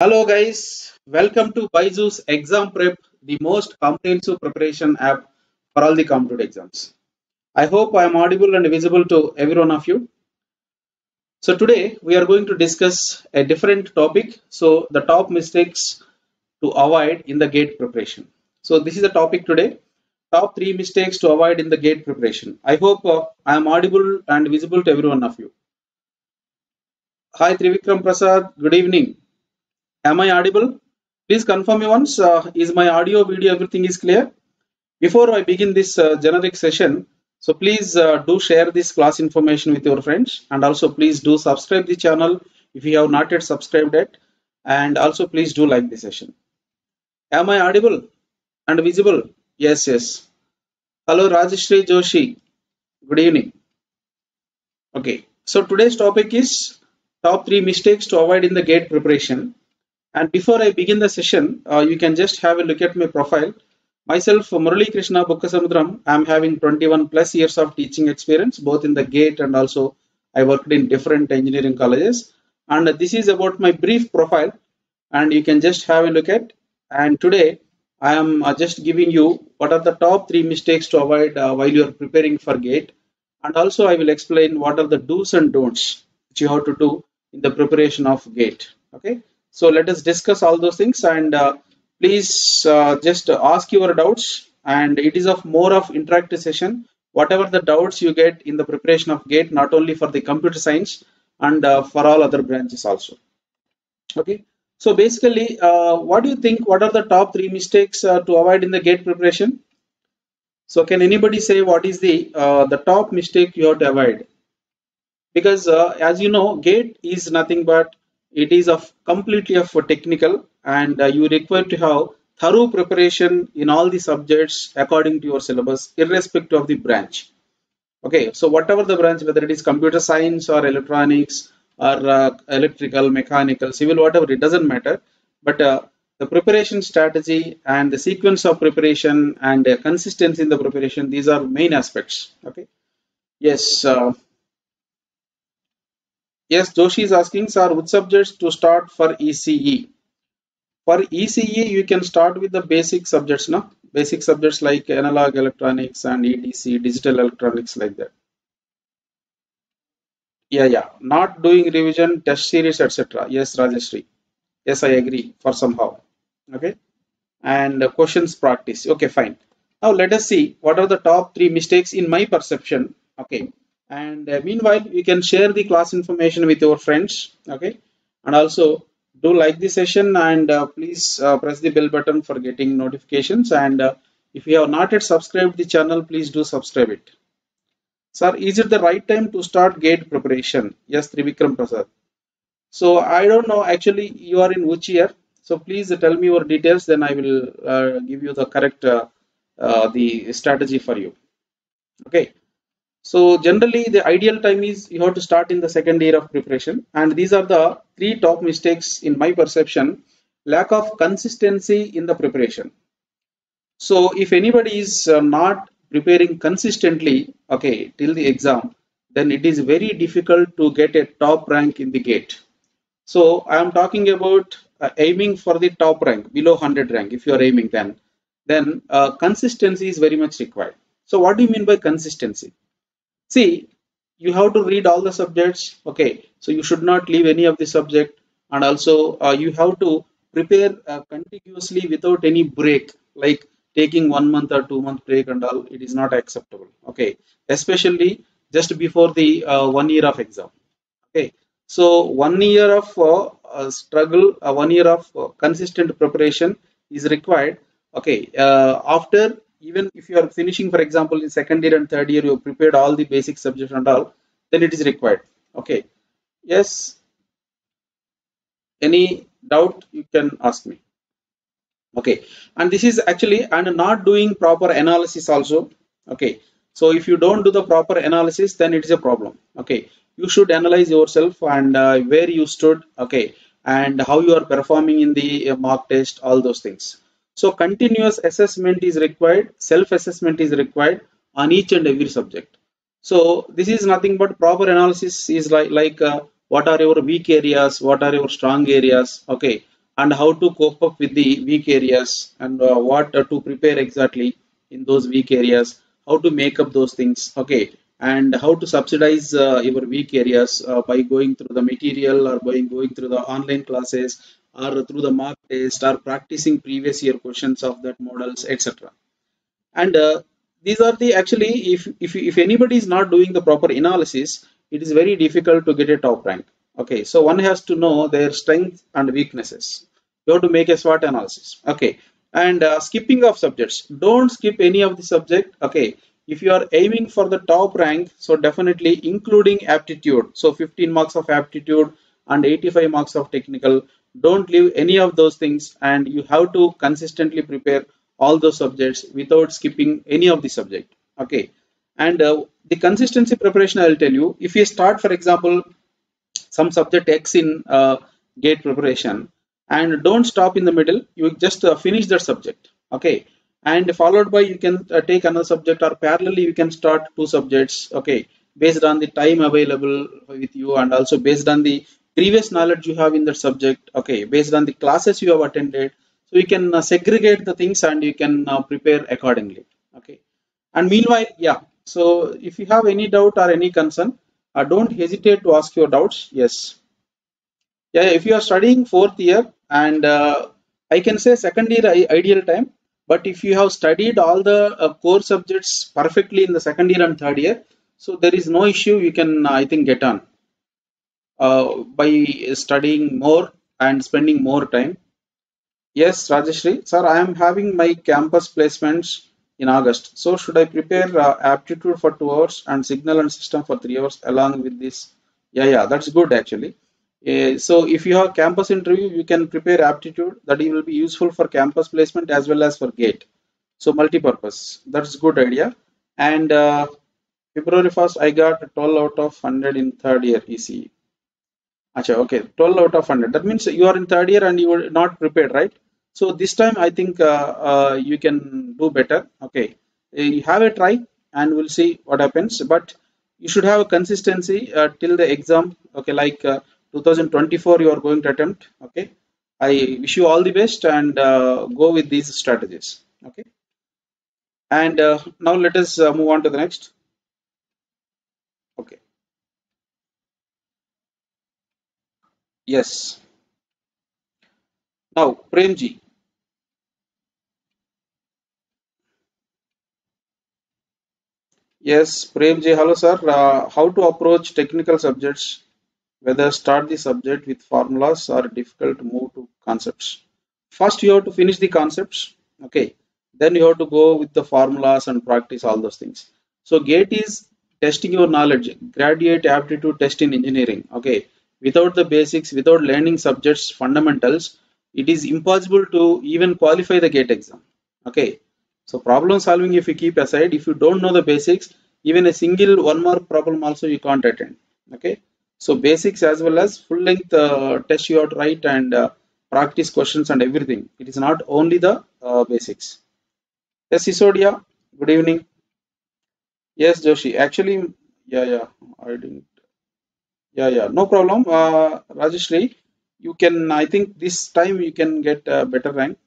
Hello guys, welcome to Byju's Exam Prep, the most comprehensive preparation app for all the competitive exams. I hope I am audible and visible to every one of you. So today we are going to discuss a different topic. So the top mistakes to avoid in the gate preparation. So this is the topic today. Top three mistakes to avoid in the gate preparation. I hope uh, I am audible and visible to every one of you. Hi Trivikram Prasad, good evening. Am I audible? Please confirm me once. Uh, is my audio, video, everything is clear? Before I begin this uh, generic session, so please uh, do share this class information with your friends and also please do subscribe the channel if you have not yet subscribed it and also please do like the session. Am I audible and visible? Yes, yes. Hello Rajeshri Joshi. Good evening. Okay. So today's topic is top three mistakes to avoid in the gate preparation. And before I begin the session, uh, you can just have a look at my profile. Myself, Murali Krishna Bukkasamudram, I am having 21 plus years of teaching experience, both in the GATE and also I worked in different engineering colleges. And this is about my brief profile, and you can just have a look at. And today, I am uh, just giving you what are the top three mistakes to avoid uh, while you are preparing for GATE. And also, I will explain what are the do's and don'ts which you have to do in the preparation of GATE. Okay. So let us discuss all those things and uh, please uh, just ask your doubts and it is of more of interactive session. Whatever the doubts you get in the preparation of GATE, not only for the computer science and uh, for all other branches also. Okay. So basically, uh, what do you think? What are the top three mistakes uh, to avoid in the GATE preparation? So can anybody say what is the uh, the top mistake you have to avoid? Because as you know, GATE is nothing but it is of completely of technical and uh, you require to have thorough preparation in all the subjects according to your syllabus irrespective of the branch. Okay so whatever the branch whether it is computer science or electronics or uh, electrical mechanical civil whatever it doesn't matter. But uh, the preparation strategy and the sequence of preparation and consistency in the preparation these are main aspects. Okay? Yes uh, Yes, Joshi is asking, sir, which subjects to start for ECE? For ECE, you can start with the basic subjects, no? Basic subjects like analog electronics and EDC, digital electronics, like that. Yeah, yeah. Not doing revision, test series, etc. Yes, Rajeshri. Yes, I agree for somehow. Okay. And questions practice. Okay, fine. Now let us see what are the top three mistakes in my perception. Okay and uh, meanwhile you can share the class information with your friends okay? And also do like the session and uh, please uh, press the bell button for getting notifications. And uh, if you have not yet subscribed the channel please do subscribe it. Sir is it the right time to start gate preparation? Yes trivikram prasad. So i don't know. Actually you are in which year so please tell me your details. Then i will uh, give you the correct uh, the strategy for you. Okay so generally the ideal time is you have to start in the second year of preparation and these are the three top mistakes in my perception. Lack of consistency in the preparation. So if anybody is uh, not preparing consistently, okay, till the exam, then it is very difficult to get a top rank in the gate. So I am talking about uh, aiming for the top rank, below 100 rank, if you are aiming then, then uh, consistency is very much required. So what do you mean by consistency? See you have to read all the subjects okay? So you should not leave any of the subject. And also uh, you have to prepare uh, continuously without any break like taking one month or two month break and all it is not acceptable okay? Especially just before the uh, one year of exam okay? So one year of uh, struggle uh, one year of uh, consistent preparation is required okay? After even if you are finishing for example in second year and third year you have prepared all the basic subjects and all then it is required. Okay. Yes. Any doubt you can ask me. Okay. And this is actually and not doing proper analysis also. Okay. So if you don't do the proper analysis then it is a problem. Okay. You should analyze yourself and uh, where you stood. Okay. And how you are performing in the uh, mock test all those things so continuous assessment is required, self-assessment is required on each and every subject. So this is nothing but proper analysis is like, like uh, what are your weak areas, what are your strong areas, okay, and how to cope up with the weak areas and uh, what uh, to prepare exactly in those weak areas, how to make up those things, okay, and how to subsidize uh, your weak areas uh, by going through the material or by going through the online classes or through the mock test or practicing previous year questions of that models, etc. And uh, these are the actually, if, if, if anybody is not doing the proper analysis, it is very difficult to get a top rank. Okay, so one has to know their strengths and weaknesses. You have to make a SWOT analysis. Okay, and uh, skipping of subjects. Don't skip any of the subject. Okay, if you are aiming for the top rank so definitely including aptitude so 15 marks of aptitude and 85 marks of technical don't leave any of those things and you have to consistently prepare all those subjects without skipping any of the subject. Okay. And uh, the consistency preparation i'll tell you. If you start for example some subject x in uh, gate preparation and don't stop in the middle you just uh, finish that subject. Okay. And followed by you can uh, take another subject or parallelly you can start two subjects. Okay. Based on the time available with you and also based on the previous knowledge you have in that subject okay based on the classes you have attended so you can uh, segregate the things and you can uh, prepare accordingly okay. And meanwhile yeah so if you have any doubt or any concern uh, don't hesitate to ask your doubts yes. Yeah if you are studying fourth year and uh, i can say second year ideal time but if you have studied all the uh, core subjects perfectly in the second year and third year so there is no issue you can i think get on uh, by studying more and spending more time yes rajeshri sir i am having my campus placements in august so should i prepare uh, aptitude for 2 hours and signal and system for 3 hours along with this yeah yeah that's good actually uh, so if you have campus interview, you can prepare aptitude that will be useful for campus placement as well as for gate. So multi-purpose, that's good idea. And uh, February 1st, I got 12 out of 100 in third year ECE. Achha, okay, 12 out of 100. That means you are in third year and you were not prepared, right? So this time I think uh, uh, you can do better. Okay, uh, you have a try and we'll see what happens. But you should have a consistency uh, till the exam. Okay, like 2024 you are going to attempt okay i wish you all the best and uh, go with these strategies okay and uh, now let us uh, move on to the next yes now premji yes premji hello sir uh, how to approach technical subjects whether start the subject with formulas or difficult to move to concepts. First, you have to finish the concepts. Okay. Then you have to go with the formulas and practice all those things. So GATE is testing your knowledge, graduate aptitude test in engineering. Okay. Without the basics, without learning subjects fundamentals, it is impossible to even qualify the GATE exam. Okay. So problem solving, if you keep aside, if you don't know the basics, even a single one mark problem also you can't attend. Okay. So basics as well as full length uh, test you have to write and uh, practice questions and everything. It is not only the uh, basics. Yes, Sisodia, good evening. Yes, Joshi. Actually, yeah, yeah, I didn't. Yeah, yeah, no problem. Uh, Rajeshri, you can, I think this time you can get a better rank.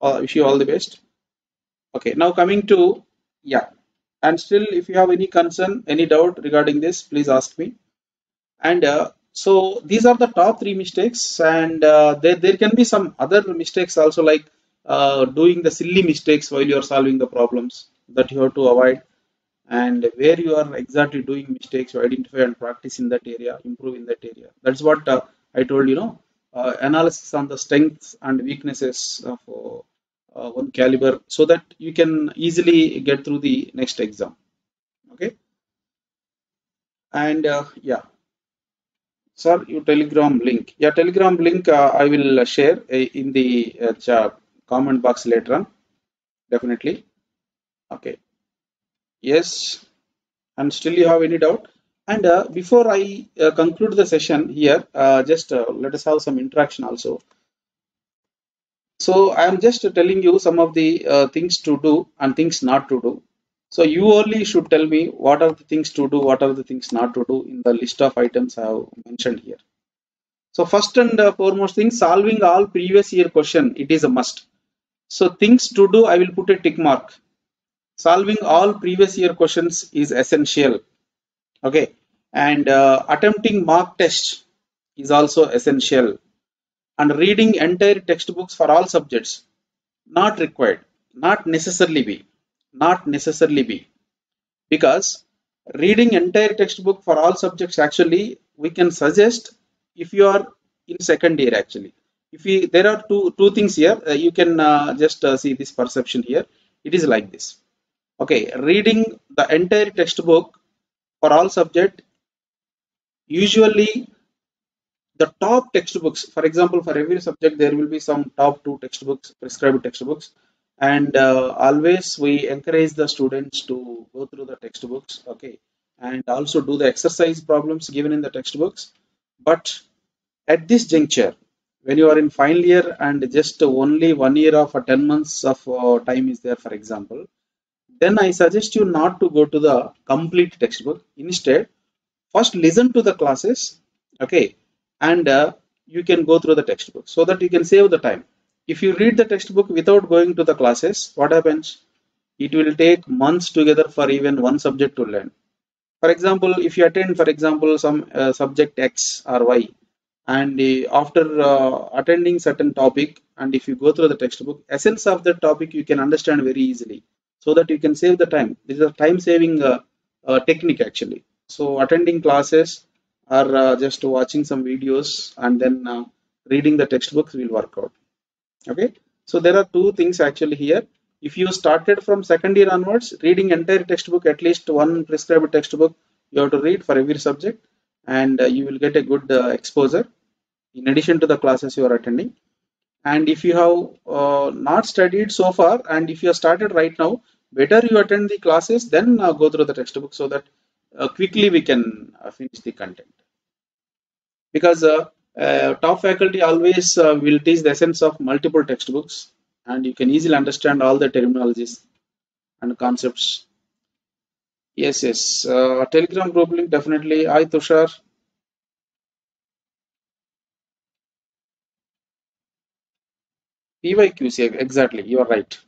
Uh, wish you all the best. Okay, now coming to, yeah. And still, if you have any concern, any doubt regarding this, please ask me and uh, so these are the top three mistakes and uh, there, there can be some other mistakes also like uh, doing the silly mistakes while you are solving the problems that you have to avoid and where you are exactly doing mistakes you identify and practice in that area improve in that area. That's what uh, i told you know uh, analysis on the strengths and weaknesses of uh, one caliber so that you can easily get through the next exam. Okay? And yeah. Sir your telegram link. Yeah telegram link uh, i will share uh, in the uh, comment box later on. Definitely. Okay yes and still you have any doubt and uh, before i uh, conclude the session here uh, just let us have some interaction also so i am just telling you some of the things to do and things not to do so you only should tell me what are the things to do, what are the things not to do in the list of items I have mentioned here. So first and uh, foremost thing, solving all previous year question, it is a must. So things to do, I will put a tick mark. Solving all previous year questions is essential. Okay. And uh, attempting mock test is also essential. And reading entire textbooks for all subjects, not required, not necessarily be, not necessarily be. Because reading entire textbook for all subjects actually we can suggest if you are in second year actually if we there are two two things here uh, you can uh, just uh, see this perception here it is like this okay reading the entire textbook for all subject usually the top textbooks for example for every subject there will be some top two textbooks prescribed textbooks. And uh, always we encourage the students to go through the textbooks okay? And also do the exercise problems given in the textbooks. But at this juncture when you are in final year and just only one year of or 10 months of uh, time is there for example then i suggest you not to go to the complete textbook. Instead first listen to the classes okay? And uh, you can go through the textbook so that you can save the time. If you read the textbook without going to the classes what happens? It will take months together for even one subject to learn. For example if you attend for example some uh, subject x or y and uh, after uh, attending certain topic and if you go through the textbook essence of the topic you can understand very easily so that you can save the time. This is a time saving uh, uh, technique actually. So attending classes or uh, just watching some videos and then uh, reading the textbooks will work out. Okay? So there are two things actually here. If you started from second year onwards reading entire textbook at least one prescribed textbook you have to read for every subject and uh, you will get a good uh, exposure in addition to the classes you are attending. And if you have uh, not studied so far and if you have started right now better you attend the classes then uh, go through the textbook so that uh, quickly we can uh, finish the content because top faculty always will teach the essence of multiple textbooks and you can easily understand all the terminologies and concepts Yes, yes. Uh, Telegram group link definitely. i Tushar. Yeah, exactly. You are right.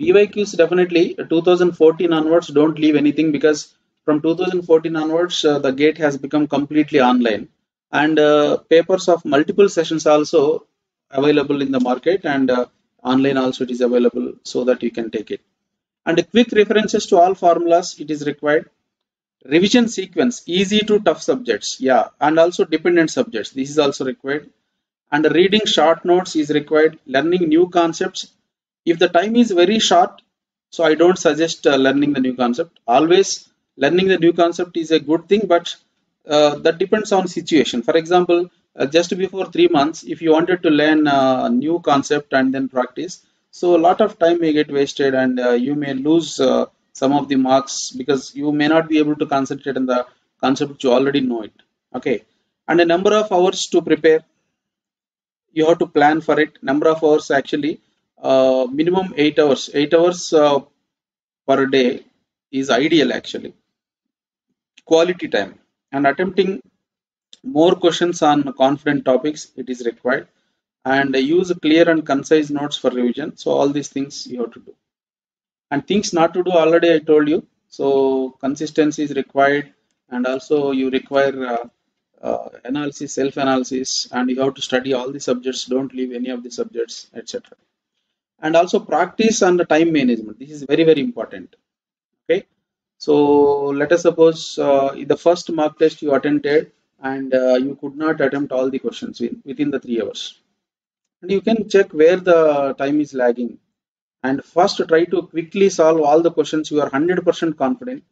PYQs definitely 2014 onwards don't leave anything because from 2014 onwards uh, the gate has become completely online. And uh, papers of multiple sessions also available in the market and uh, online also it is available so that you can take it. And quick references to all formulas it is required. Revision sequence easy to tough subjects yeah and also dependent subjects this is also required. And reading short notes is required. Learning new concepts if the time is very short so i don't suggest uh, learning the new concept. Always learning the new concept is a good thing but uh, that depends on situation. For example uh, just before three months if you wanted to learn a new concept and then practice so a lot of time may get wasted and uh, you may lose uh, some of the marks because you may not be able to concentrate on the concept you already know it. Okay. And a number of hours to prepare. You have to plan for it. Number of hours actually uh, minimum 8 hours 8 hours uh, per day is ideal actually quality time and attempting more questions on confident topics it is required and use clear and concise notes for revision. So all these things you have to do. And things not to do already I told you. So consistency is required and also you require uh, uh, analysis, self-analysis and you have to study all the subjects. Don't leave any of the subjects, etc. And also practice on the time management. This is very, very important. Okay. So let us suppose uh, the first mock test you attended and uh, you could not attempt all the questions within the three hours and you can check where the time is lagging and first try to quickly solve all the questions you are 100% confident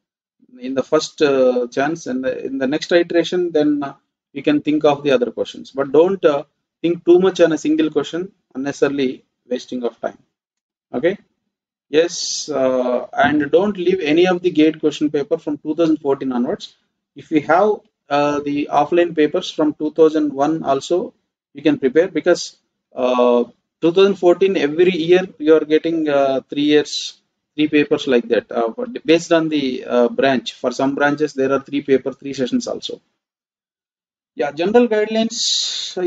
in the first uh, chance and in the next iteration then uh, you can think of the other questions but don't uh, think too much on a single question unnecessarily wasting of time. Okay? Yes uh, and don't leave any of the gate question paper from 2014 onwards. If we have uh, the offline papers from 2001 also you can prepare because uh, 2014 every year you are getting uh, three years three papers like that. Uh, based on the uh, branch for some branches there are three paper three sessions also yeah general guidelines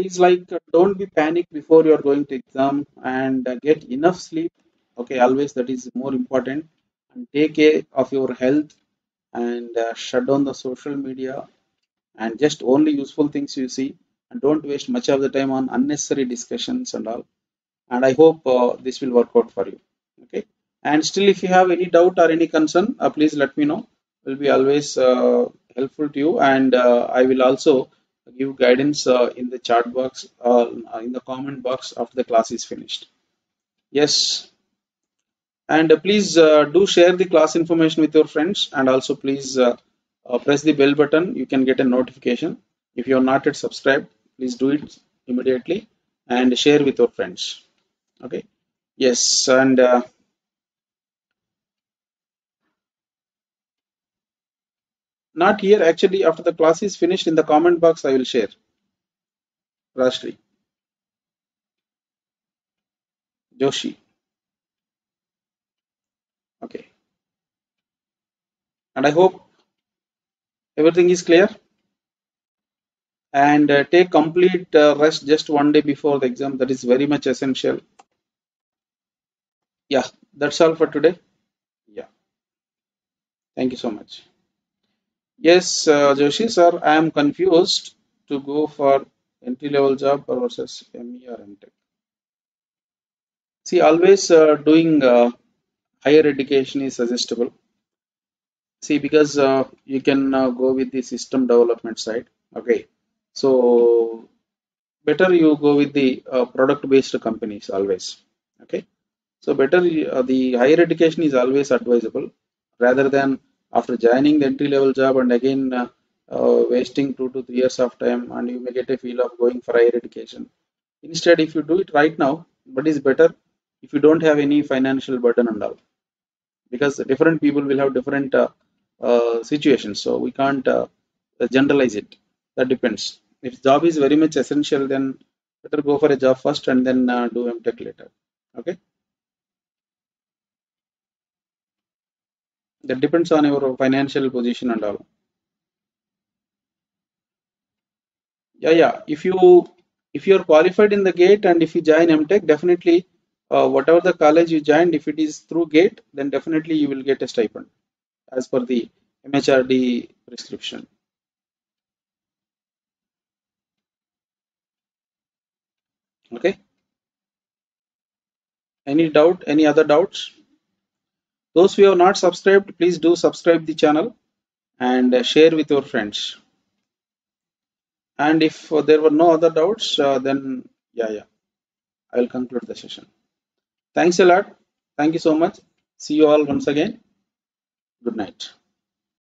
is like uh, don't be panic before you are going to exam and uh, get enough sleep. Okay always that is more important. And take care of your health and uh, shut down the social media and just only useful things you see. And don't waste much of the time on unnecessary discussions and all. And i hope uh, this will work out for you. Okay? And still if you have any doubt or any concern uh, please let me know. Will be always uh, helpful to you. And i will also give guidance uh, in the chat box uh, in the comment box after the class is finished. Yes. And uh, please do share the class information with your friends and also please press the bell button. You can get a notification. If you are not yet subscribed please do it immediately and share with your friends. Okay? Yes and uh, not here. Actually after the class is finished in the comment box i will share. Rashri. Joshi. Okay. And i hope everything is clear. And uh, take complete uh, rest just one day before the exam. That is very much essential. Yeah. That's all for today. Yeah. Thank you so much yes uh, joshi sir i am confused to go for entry level job versus me or mtech see always uh, doing uh, higher education is suggestible. See because uh, you can uh, go with the system development side okay? So better you go with the uh, product based companies always okay? So better uh, the higher education is always advisable rather than after joining the entry level job and again uh, uh, wasting two to three years of time and you may get a feel of going for higher education. Instead if you do it right now but is better? If you don't have any financial burden and all. Because different people will have different uh, uh, situations so we can't uh, generalize it. That depends. If job is very much essential then better go for a job first and then uh, do mtech later. Okay that depends on your financial position and all. Yeah yeah. If you if you are qualified in the gate and if you join mtech definitely uh, whatever the college you joined if it is through gate then definitely you will get a stipend as per the mhrd prescription okay? Any doubt? Any other doubts those who have not subscribed please do subscribe the channel and uh, share with your friends. And if uh, there were no other doubts uh, then yeah yeah i will conclude the session. Thanks a lot. Thank you so much. See you all once again. Good night